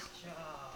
Nice job.